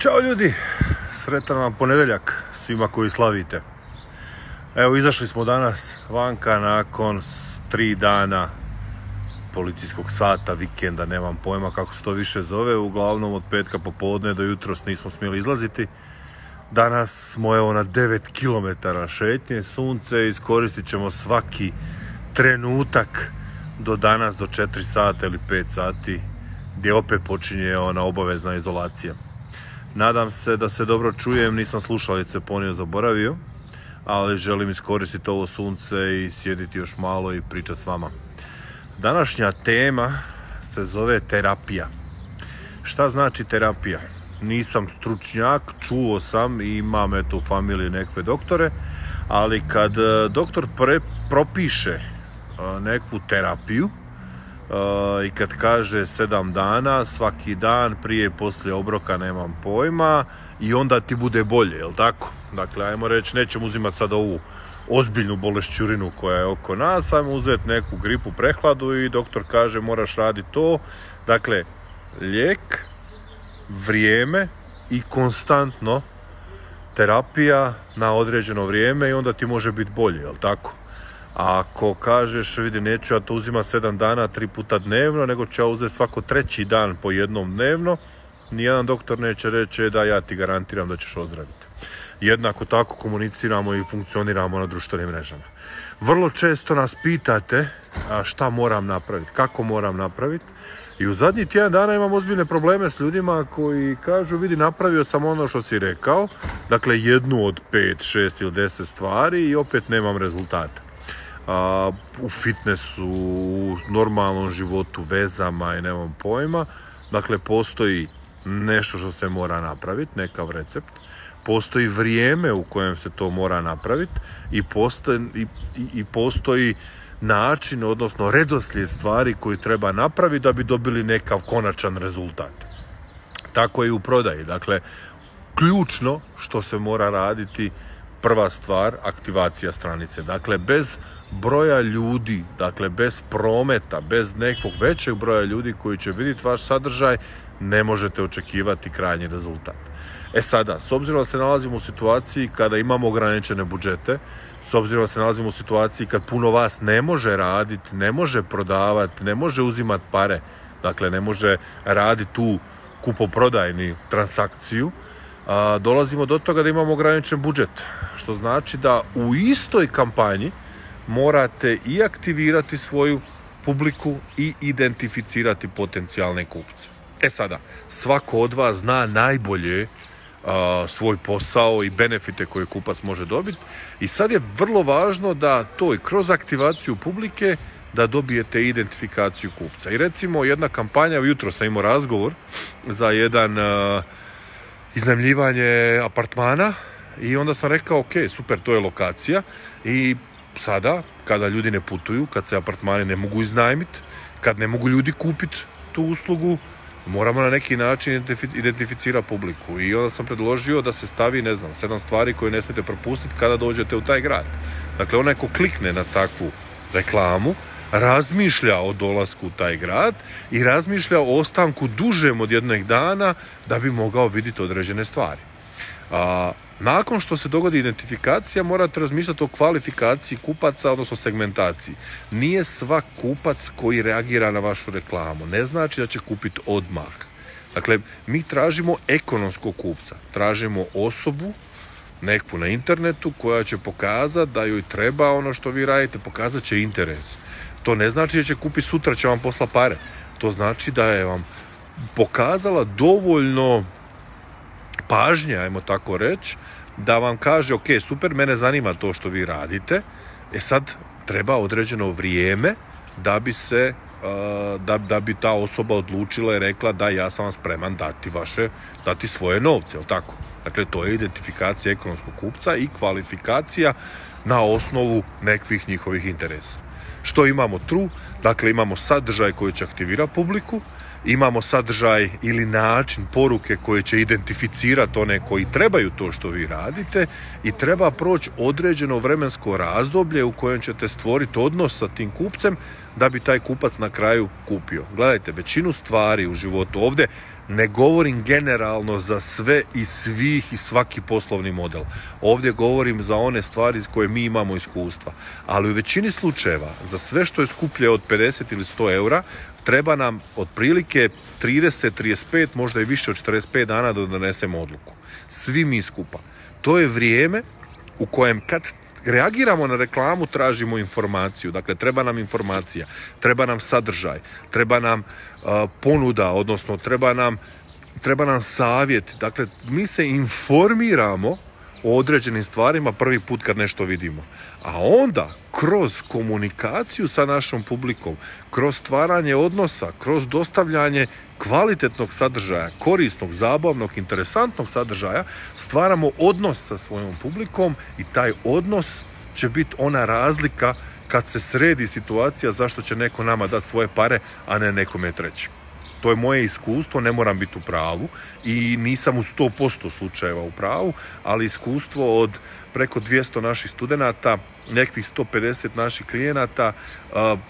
Ćao ljudi, sretan vam ponedjeljak svima koji slavite. Evo, izašli smo danas vanka nakon tri dana policijskog sata, vikenda, nemam pojma kako se to više zove. Uglavnom od petka popodne do jutros nismo smjeli izlaziti. Danas smo evo na 9 km šetnje, sunce, iskoristit ćemo svaki trenutak do danas, do 4 sata ili 5 sati, gdje opet počinje ona obavezna izolacija. Nadam se da se dobro čujem, nisam slušalice ponio zaboravio, ali želim iskoristiti ovo sunce i sjediti još malo i pričati s vama. Današnja tema se zove terapija. Šta znači terapija? Nisam stručnjak, čuo sam i imam eto u familiji nekve doktore, ali kad e, doktor propiše e, nekvu terapiju, i kad kaže sedam dana, svaki dan, prije i poslije obroka nemam pojma i onda ti bude bolje, jel tako? Dakle, ajmo reći, nećemo uzimati sad ovu ozbiljnu bolešćurinu koja je oko nas, ajmo uzeti neku gripu, prehladu i doktor kaže moraš raditi to. Dakle, lijek, vrijeme i konstantno terapija na određeno vrijeme i onda ti može biti bolje, jel tako? Ako kažeš, vidi, neću ja to uzima sedam dana, tri puta dnevno, nego ću ja uzeti svako treći dan po jednom dnevno, nijedan doktor neće reći da ja ti garantiram da ćeš ozdraviti. Jednako tako komuniciramo i funkcioniramo na društvenim mrežama. Vrlo često nas pitate šta moram napraviti, kako moram napraviti. I u zadnjih tjedan dana imam ozbiljne probleme s ljudima koji kažu vidi napravio sam ono što si rekao, dakle jednu od pet, šest ili deset stvari i opet nemam rezultata u fitnessu, u normalnom životu, vezama i nemam pojma. Dakle, postoji nešto što se mora napraviti, nekav recept. Postoji vrijeme u kojem se to mora napraviti i i, i postoji način, odnosno redoslijed stvari koji treba napraviti da bi dobili nekav konačan rezultat. Tako i u prodaji. Dakle, ključno što se mora raditi prva stvar aktivacija stranice. Dakle, bez broja ljudi, dakle bez prometa, bez nekog većeg broja ljudi koji će vidjeti vaš sadržaj, ne možete očekivati krajnji rezultat. E sada, s obzirom da se nalazimo u situaciji kada imamo ograničene budžete, s obzirom da se nalazimo u situaciji kad puno vas ne može raditi, ne može prodavati, ne može uzimati pare, dakle ne može raditi tu kupoprodajni transakciju, dolazimo do toga da imamo ograničen budžet. Što znači da u istoj kampanji morate i aktivirati svoju publiku i identificirati potencijalne kupce. E sada, svako od vas zna najbolje svoj posao i benefite koje kupac može dobiti i sad je vrlo važno da to i kroz aktivaciju publike da dobijete identifikaciju kupca. I recimo jedna kampanja, jutro sam imao razgovor za jedan iznajmljivanje apartmana i onda sam rekao ok, super, to je lokacija i sada kada ljudi ne putuju, kad se apartmani ne mogu iznajmiti, kad ne mogu ljudi kupiti tu uslugu, moramo na neki način identificirati publiku. I onda sam predložio da se stavi, ne znam, sedam stvari koje ne smijete propustiti kada dođete u taj grad. Dakle, onaj ko klikne na takvu reklamu, razmišlja o dolasku u taj grad i razmišlja o ostanku dužem od jednog dana da bi mogao vidjeti određene stvari. A, nakon što se dogodi identifikacija, morate razmišljati o kvalifikaciji kupaca, odnosno segmentaciji. Nije svak kupac koji reagira na vašu reklamu. Ne znači da će kupiti odmah. Dakle, mi tražimo ekonomskog kupca. Tražimo osobu, neku na internetu, koja će pokazati da joj treba ono što vi radite, pokazat će interes. To ne znači da će kupiti sutra, će vam posla pare. To znači da je vam pokazala dovoljno pažnje, ajmo tako reći, da vam kaže, ok, super, mene zanima to što vi radite, e sad treba određeno vrijeme da bi se da, da bi ta osoba odlučila i rekla da ja sam vam spreman dati vaše, dati svoje novce, jel tako? Dakle, to je identifikacija ekonomskog kupca i kvalifikacija na osnovu nekvih njihovih interesa. Što imamo tu? Dakle, imamo sadržaj koji će aktivirati publiku, imamo sadržaj ili način poruke koje će identificirati one koji trebaju to što vi radite i treba proći određeno vremensko razdoblje u kojem ćete stvoriti odnos sa tim kupcem da bi taj kupac na kraju kupio. Gledajte, većinu stvari u životu ovdje Ne govorim generalno za sve i svih i svaki poslovni model. Ovdje govorim za one stvari s koje mi imamo iskustva. Ali u većini slučajeva, za sve što je skuplje od 50 ili 100 eura, treba nam otprilike 30, 35, možda i više od 45 dana da donesemo odluku. Svi mi skupa. To je vrijeme u kojem kad reagiramo na reklamu, tražimo informaciju. Dakle, treba nam informacija, treba nam sadržaj, treba nam ponuda, odnosno treba nam, treba nam savjet. Dakle, mi se informiramo o određenim stvarima prvi put kad nešto vidimo. A onda, kroz komunikaciju sa našom publikom, kroz stvaranje odnosa, kroz dostavljanje kvalitetnog sadržaja, korisnog, zabavnog, interesantnog sadržaja, stvaramo odnos sa svojom publikom i taj odnos će biti ona razlika kad se sredi situacija zašto će neko nama dati svoje pare, a ne nekome treći. To je moje iskustvo, ne moram biti u pravu i nisam u 100% slučajeva u pravu, ali iskustvo od preko 200 naših studenata, nekih 150 naših klijenata,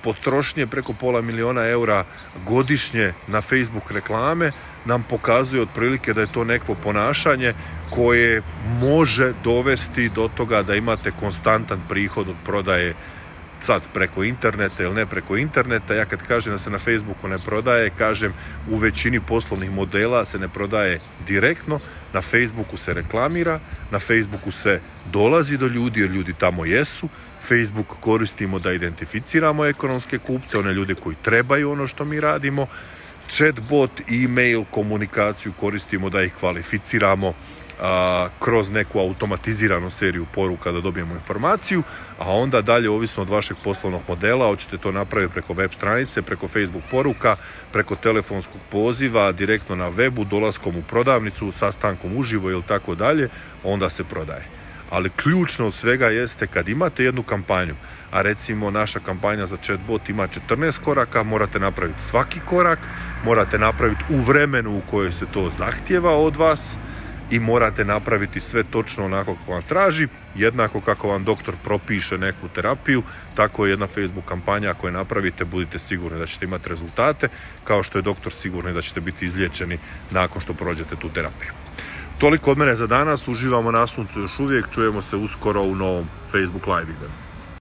potrošnje preko pola miliona eura godišnje na Facebook reklame nam pokazuje otprilike da je to neko ponašanje koje može dovesti do toga da imate konstantan prihod od prodaje sad preko interneta ili ne preko interneta. Ja kad kažem da se na Facebooku ne prodaje, kažem u većini poslovnih modela se ne prodaje direktno, na Facebooku se reklamira, na Facebooku se dolazi do ljudi jer ljudi tamo jesu, Facebook koristimo da identificiramo ekonomske kupce, one ljude koji trebaju ono što mi radimo, chatbot, e-mail, komunikaciju koristimo da ih kvalificiramo, kroz neku automatiziranu seriju poruka da dobijemo informaciju, a onda dalje ovisno od vašeg poslovnog modela, hoćete to napraviti preko web stranice, preko Facebook poruka, preko telefonskog poziva, direktno na webu, dolaskom u prodavnicu, sastankom uživo ili tako dalje, onda se prodaje. Ali ključno od svega jeste kad imate jednu kampanju, a recimo naša kampanja za chatbot ima 14 koraka, morate napraviti svaki korak, morate napraviti u vremenu u kojoj se to zahtjeva od vas, i morate napraviti sve točno onako kako vam traži, jednako kako vam doktor propiše neku terapiju, tako je jedna Facebook kampanja koju napravite, budite sigurni da ćete imati rezultate, kao što je doktor sigurni da ćete biti izliječeni nakon što prođete tu terapiju. Toliko od mene za danas, uživamo na suncu još uvijek, čujemo se uskoro u novom Facebook live videu.